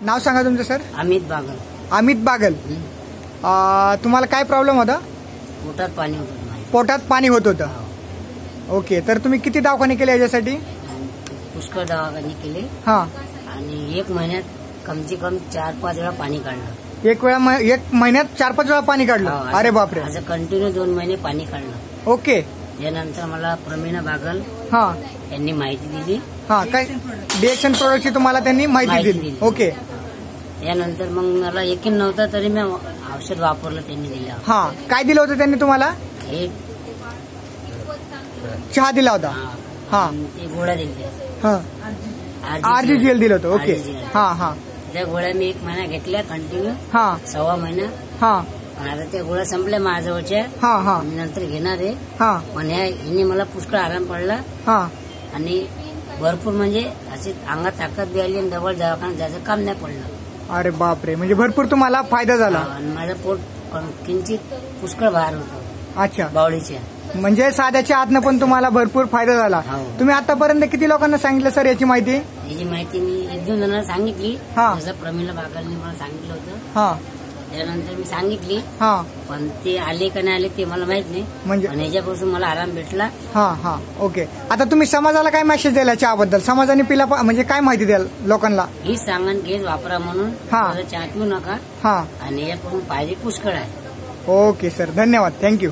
नाव सांगा तुमचं सर? अमित बागल. अमित बागल. हं. तुम्हाला काय प्रॉब्लेम होता? पोटात पाणी होतं माझ्या. पोटात पाणी होत होतं. ओके तर तुम्ही किती दवाखाने केले याच्यासाठी? आणि पुष्कळ दवाखाने केले. हा. आणि एक महिन्यात कमसे कम चार पाच वेळा पाणी काढलं. एक वेळा म- एक महिन्यात चार पाच वेळा पाणी काढलं? हो, अरे बापरे. असं कंटिन्यू दोन महिने पाणी काढलं. ओके. त्यानंतर मला प्रमीणा बागल हा. यांनी माहिती दिली. हा काय? डिएक्शन प्रोडक्टची तुम्हाला त्यांनी माहिती माहिती दिली. दिली. ओके. त्यानंतर मग मला यकीन नव्हतं तरी मी औषध वापरलं त्यांनी दिलं. हा काय दिलं होतं त्यांनी तुम्हाला? हे चहा दिला होता. हा. ते गोळ्या दिल्या हा. आरजी जेल दिलं होतं ओके. RGGL. हा हा. त्या गोळ्या मी एक महिना घेतल्या कंटिन्यू हा. सव्वा महिना. हा. पण आता त्या गोळ्या संपल्या माझ्याजवळच्या. हा हा. मी नंतर घेणार आहे. हा. पण ह्या हिने मला पुष्कळ आराम पडला. हा. आणि भरपूर म्हणजे अशी अंगात ताकद बी आली आणि डबल दवाखान्यात जायचं काम नाही पडलं. अरे बापरे म्हणजे भरपूर तुम्हाला फायदा झाला. आणि माझं पोट किंचित पुष्कळ बाहेर होतं. अच्छा. बावळीच्या. म्हणजे साध्याच्या आतनं पण तुम्हाला भरपूर फायदा झाला. हो. तुम्ही आतापर्यंत किती लोकांना सांगितलं सर याची माहिती? याची माहिती मी एक दोन जणांना सांगितली. हा. जसं प्रमिला बागलने मला सांगितलं होतं. हा. त्यानंतर मी सांगितली. हा. पण ते आले का नाही आले ते मला माहीत नाही. म्हणजे पण याच्यापासून मला आराम भेटला. हा हा. ओके आता तुम्ही समाजाला काय मेसेज द्याल चहाबद्दल? समाजाने पिला पा- म्हणजे काय माहिती द्याल लोकांना? हीच सांगण घेत वापरा म्हणून हा. चहा पिऊ नका. हा. आणि यापासून फायदे पुष्कळ आहे. ओके सर धन्यवाद. थँक्यू